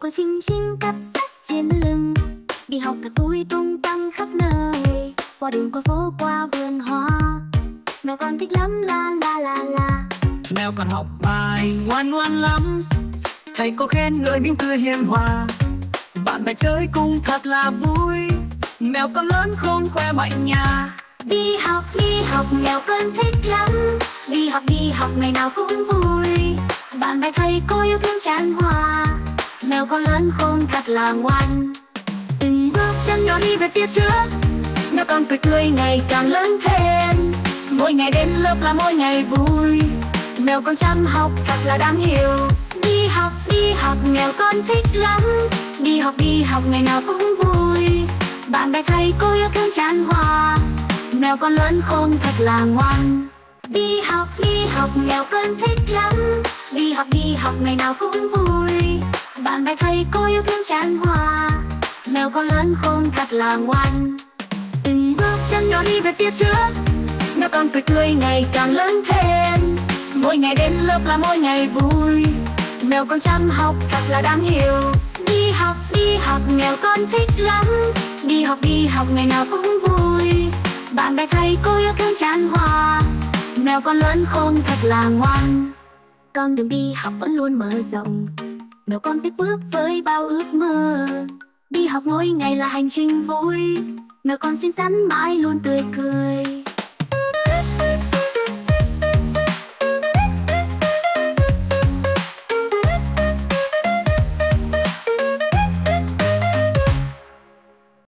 cô xinh xinh cặp sách trên lưng. Đi học thật vui tung tăng khắp nơi. Qua đường qua phố qua vườn hoa. Mèo con thích lắm la la la la. Mèo còn học bài ngoan ngoan lắm. Thầy cô khen ngợi mỉm cười hiền hòa. Bạn bè chơi cùng thật là vui. Mèo con lớn khôn khoe mạnh nhà. Đi học đi học mèo con thích lắm. Đi học đi học ngày nào cũng vui. Bạn bè thầy cô yêu thương tràn hòa mèo con lớn khôn thật là ngoan. Từng bước chân nhỏ đi về phía trước, mèo con cười tươi ngày càng lớn thêm. Mỗi ngày đến lớp là mỗi ngày vui. Mèo con chăm học thật là đáng hiểu. Đi học đi học, mèo con thích lắm. Đi học đi học, ngày nào cũng vui. Bạn bè thầy cô yêu thương tràn hòa. Mèo con lớn khôn thật là ngoan. Đi học đi học, mèo con thích lắm. Đi học đi học, ngày nào cũng vui bạn bè thầy cô yêu thương tràn hòa mèo con lớn khôn thật là ngoan. Từng bước chân nhỏ đi về phía trước. Mèo con cười tươi ngày càng lớn thêm. Mỗi ngày đến lớp là mỗi ngày vui. Mèo con chăm học thật là đáng hiểu. Đi học đi học, mèo con thích lắm. Đi học đi học, ngày nào cũng vui. Bạn bè thầy cô yêu thương tràn hòa mèo con lớn khôn thật là ngoan. Con đường đi học vẫn luôn mở rộng mèo con tiếp bước với bao ước mơ, đi học mỗi ngày là hành trình vui. Mèo con xinh xắn mãi luôn tươi cười.